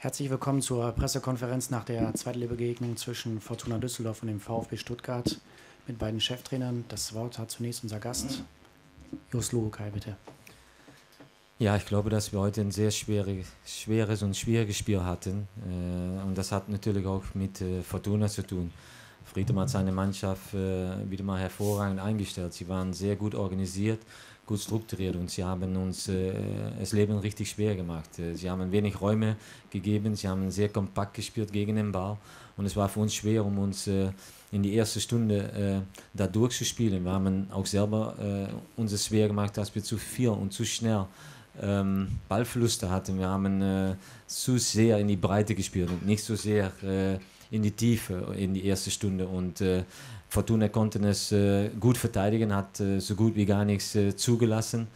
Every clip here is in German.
Herzlich willkommen zur Pressekonferenz nach der Zweitliga-Begegnung zwischen Fortuna Düsseldorf und dem VfB Stuttgart mit beiden Cheftrainern. Das Wort hat zunächst unser Gast, Jos Luhukai, bitte. Ja, ich glaube, dass wir heute ein sehr schwierig, schweres und schwieriges Spiel hatten. Äh, und das hat natürlich auch mit äh, Fortuna zu tun. Friedem hat seine Mannschaft äh, wieder mal hervorragend eingestellt. Sie waren sehr gut organisiert, gut strukturiert und sie haben uns äh, das Leben richtig schwer gemacht. Äh, sie haben wenig Räume gegeben, sie haben sehr kompakt gespielt gegen den Ball und es war für uns schwer, um uns äh, in die erste Stunde äh, da durchzuspielen. Wir haben auch selber äh, uns schwer gemacht, dass wir zu viel und zu schnell ähm, Ballverluste hatten. Wir haben äh, zu sehr in die Breite gespielt und nicht so sehr in die Tiefe in die erste Stunde und Fortuna konnte es äh, gut verteidigen, hat äh, so gut wie gar nichts äh, zugelassen.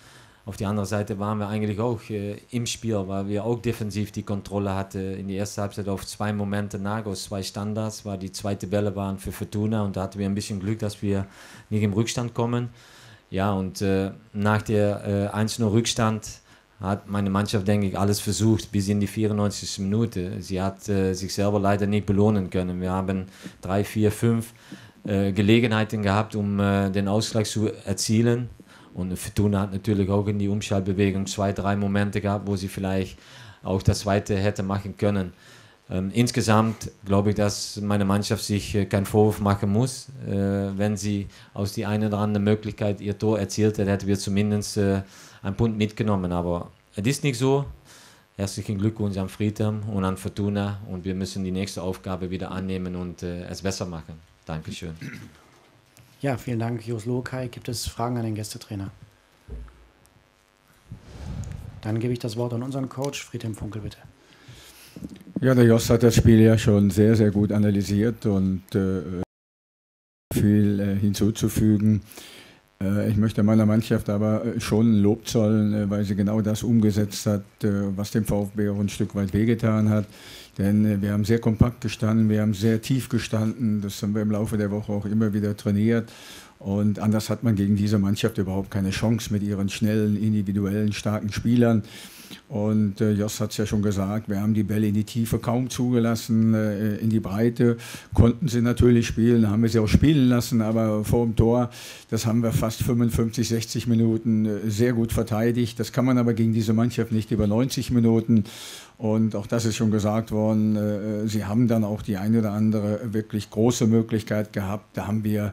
Auf der anderen Seite waren wir eigentlich auch äh, im Spiel, weil wir auch defensiv die Kontrolle hatten. In der ersten Halbzeit auf zwei Momente Nagos, zwei Standards, war die zweite Bälle waren für Fortuna und da hatten wir ein bisschen Glück, dass wir nicht im Rückstand kommen. Ja, und äh, nach der äh, 1-0 Rückstand hat meine Mannschaft, denke ich, alles versucht bis in die 94. Minute. Sie hat äh, sich selber leider nicht belohnen können. Wir haben drei, vier, fünf äh, Gelegenheiten gehabt, um äh, den Ausgleich zu erzielen. Und Fortuna hat natürlich auch in die Umschaltbewegung zwei, drei Momente gehabt, wo sie vielleicht auch das zweite hätte machen können. Ähm, insgesamt glaube ich, dass meine Mannschaft sich äh, keinen Vorwurf machen muss. Äh, wenn sie aus die eine oder andere Möglichkeit ihr Tor erzielt hätte, hätten wir zumindest äh, einen Punkt mitgenommen. Aber es ist nicht so. Herzlichen Glückwunsch an Friedhelm und an Fortuna und wir müssen die nächste Aufgabe wieder annehmen und äh, es besser machen. Dankeschön. Ja, vielen Dank, Jos Lokai. Gibt es Fragen an den Gästetrainer? Dann gebe ich das Wort an unseren Coach, Friedhelm Funkel, bitte. Ja, der Jos hat das Spiel ja schon sehr, sehr gut analysiert und äh, viel äh, hinzuzufügen. Äh, ich möchte meiner Mannschaft aber äh, schon Lob zollen, äh, weil sie genau das umgesetzt hat, was dem VfB auch ein Stück weit wehgetan hat. Denn wir haben sehr kompakt gestanden, wir haben sehr tief gestanden. Das haben wir im Laufe der Woche auch immer wieder trainiert. Und anders hat man gegen diese Mannschaft überhaupt keine Chance mit ihren schnellen, individuellen, starken Spielern. Und äh, Jos hat es ja schon gesagt, wir haben die Bälle in die Tiefe kaum zugelassen, äh, in die Breite konnten sie natürlich spielen, haben wir sie auch spielen lassen, aber vor dem Tor, das haben wir fast 55, 60 Minuten äh, sehr gut verteidigt. Das kann man aber gegen diese Mannschaft nicht über 90 Minuten. Und auch das ist schon gesagt worden, äh, sie haben dann auch die eine oder andere wirklich große Möglichkeit gehabt. Da haben wir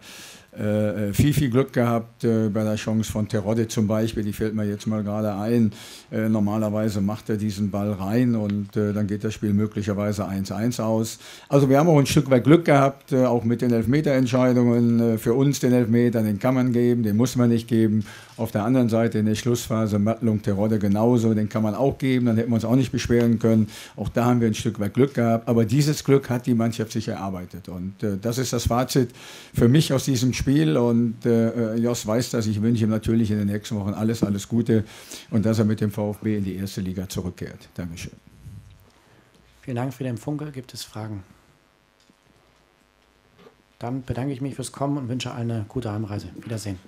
äh, viel, viel Glück gehabt äh, bei der Chance von Terodde zum Beispiel, die fällt mir jetzt mal gerade ein. Äh, normalerweise macht er diesen Ball rein und äh, dann geht das Spiel möglicherweise 1-1 aus. Also wir haben auch ein Stück weit Glück gehabt, äh, auch mit den Elfmeterentscheidungen. Äh, für uns den Elfmeter, den kann man geben, den muss man nicht geben. Auf der anderen Seite in der Schlussphase Mattlung, Terodde genauso, den kann man auch geben, dann hätten wir uns auch nicht beschweren können. Auch da haben wir ein Stück weit Glück gehabt, aber dieses Glück hat die Mannschaft sich erarbeitet und das ist das Fazit für mich aus diesem Spiel und äh, Jos weiß das. Ich wünsche ihm natürlich in den nächsten Wochen alles, alles Gute und dass er mit dem VfB in die erste Liga zurückkehrt. Dankeschön. Vielen Dank den Funke. Gibt es Fragen? Dann bedanke ich mich fürs Kommen und wünsche eine gute Heimreise. Wiedersehen.